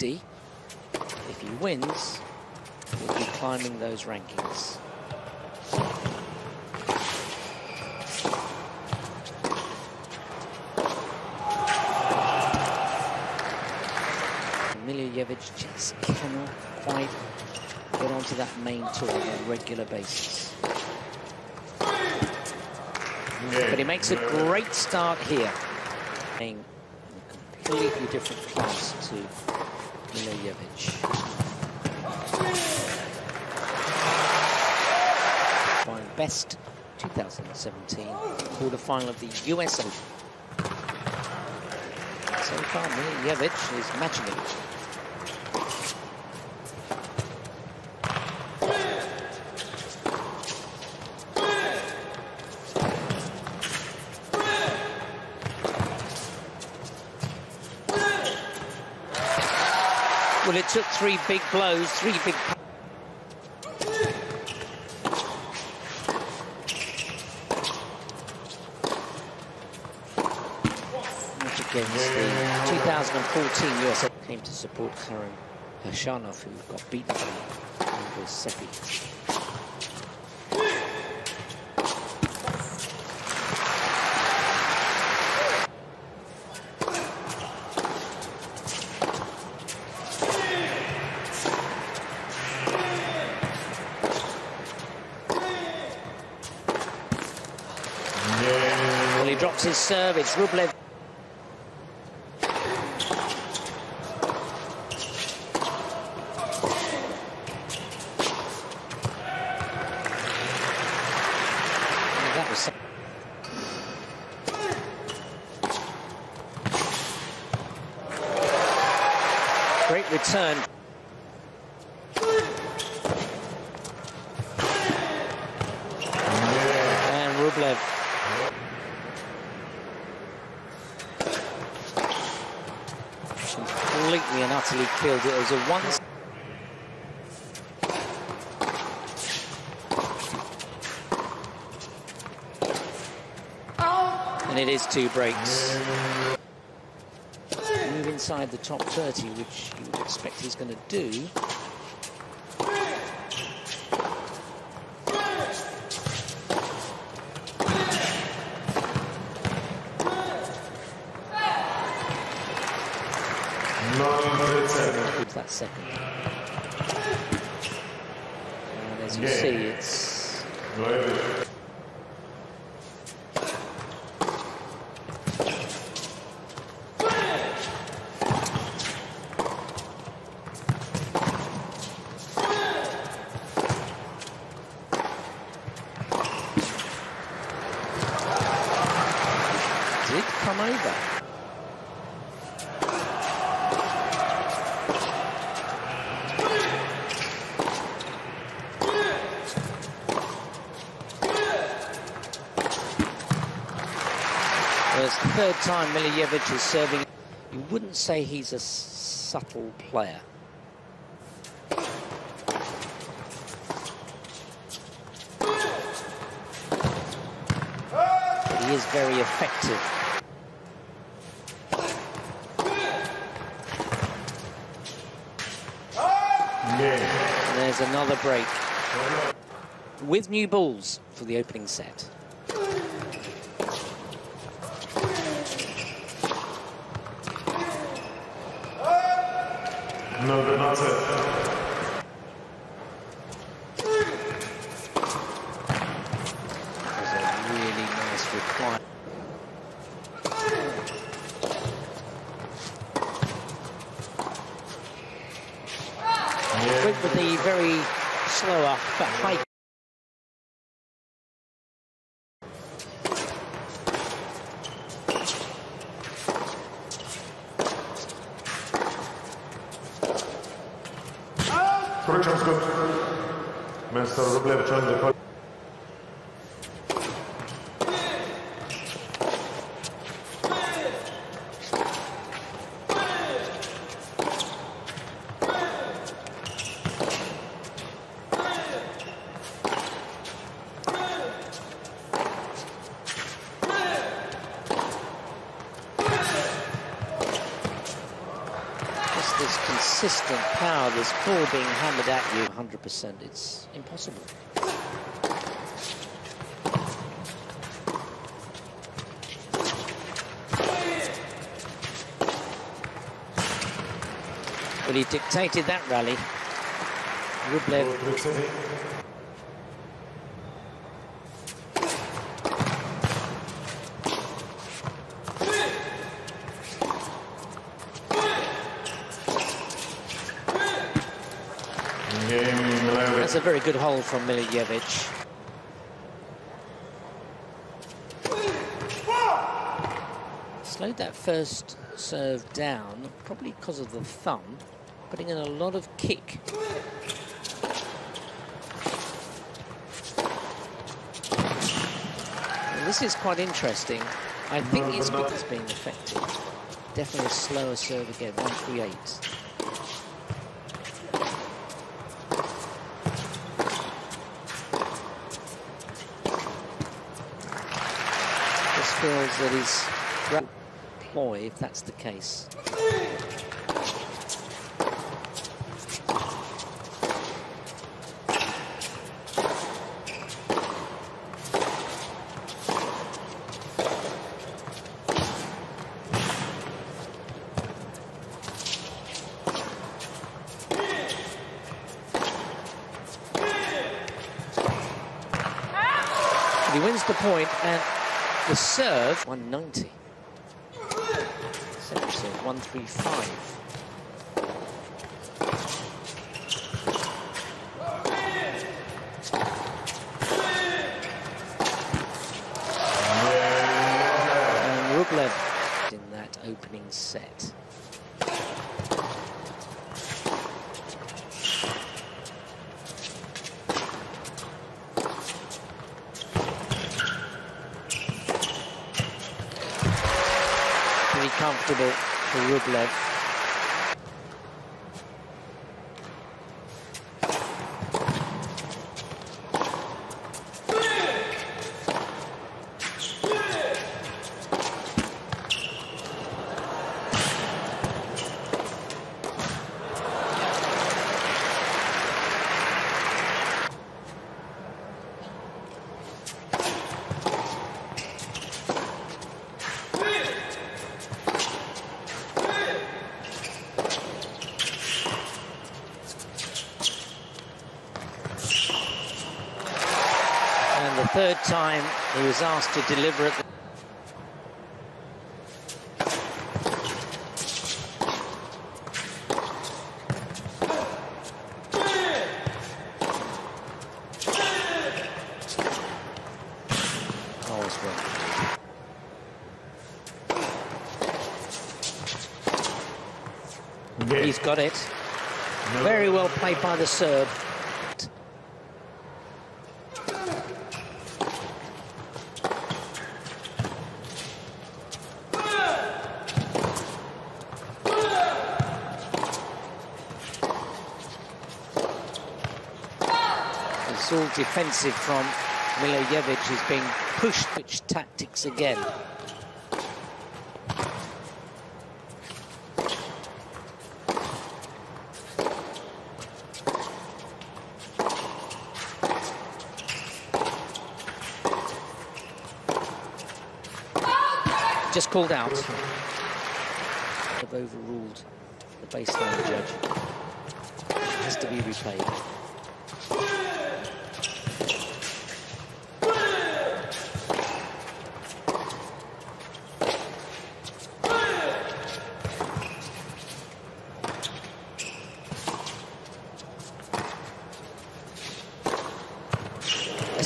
50. If he wins, he'll be climbing those rankings. Milojevic just cannot quite get onto that main tour on a regular basis. But he makes a great start here. Playing a completely different class to Milojevic. Fine best 2017 quarterfinal of the US Open. So far, Milojevic is matching it. Well, it took three big blows, three big... Against the 2014 USA came to support Karen Khachanov, who got beaten by Andreas Seppi. Well, he drops his serve. It's Rublev. That was. Great return. And Rublev completely and utterly killed it. Was a one. And it is two breaks. Move inside the top 30, which you would expect he's going to do. Keeps that second. And as you see, it's The third time Milojevic is serving. You wouldn't say he's a subtle player. He is very effective. And there's another break. With new balls for the opening set. No, but not it. With the very slower but high. Correction, Scott. Mr. Rublev joined the call. Just this consistent power, this ball being hammered at you 100%. It's impossible. Well, he dictated that rally. Rublev That's a very good hole from Milojevic. Slowed that first serve down, probably because of the thumb, putting in a lot of kick. Well, this is quite interesting. I think it's because being affected. Definitely a slower serve again, 138. Feels that he's ploy if that's the case. he wins the point and the serve, 190. Second serve, 135. And Rublev in that opening set. Comfortable for Rublev. the third time he was asked to deliver it. He's got it. Very well played by the Serb. All defensive from Milojevic, is being pushed which tactics again. Just called out. Have overruled the baseline judge. It has to be replayed.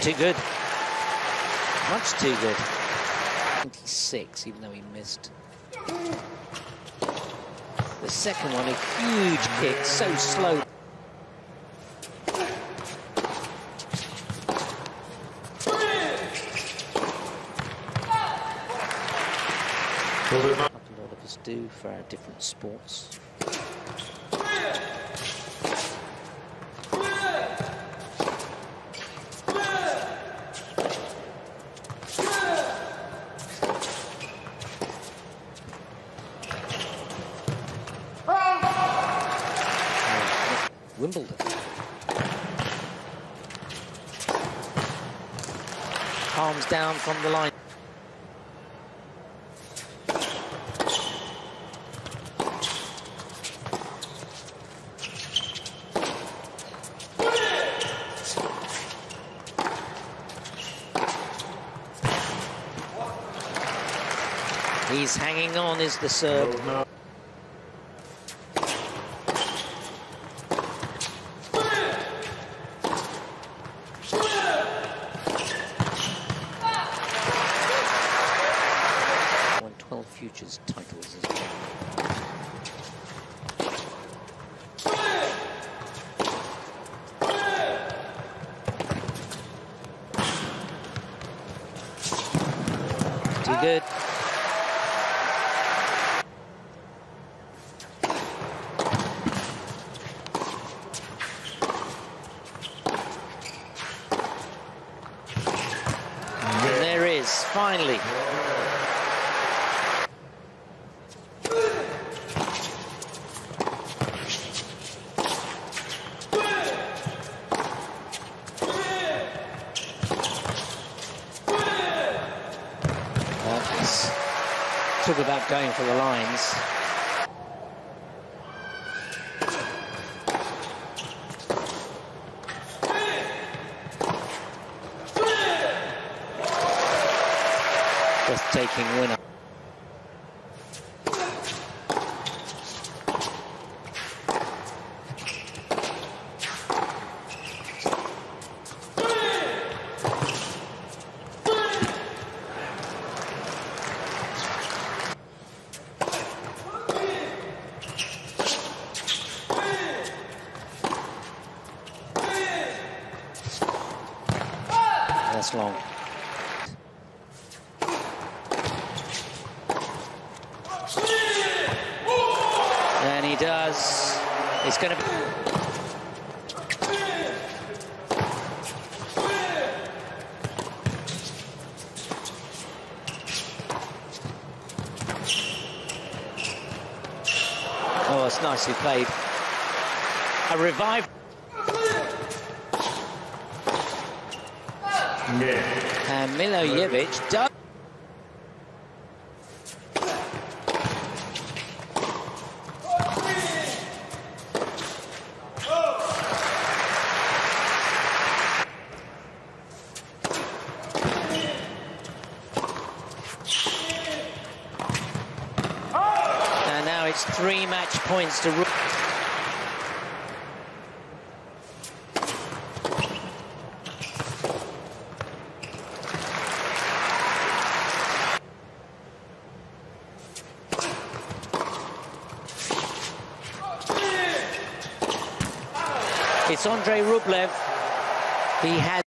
Too good. Much too good. 26, even though he missed. The second one, a huge kick, so slow. a lot of us do for our different sports. Palms down from the line. He's hanging on, is the Serb. Oh, No. Won 12 futures titles as well. Too good. And there is, finally. That's talk about going for the lines. Breathtaking winner. That's long. And he does. It's going to be. Oh, it's nicely played. A revive. Yeah. And Milojevic does. And now it's three match points to. It's Andrey Rublev. He had.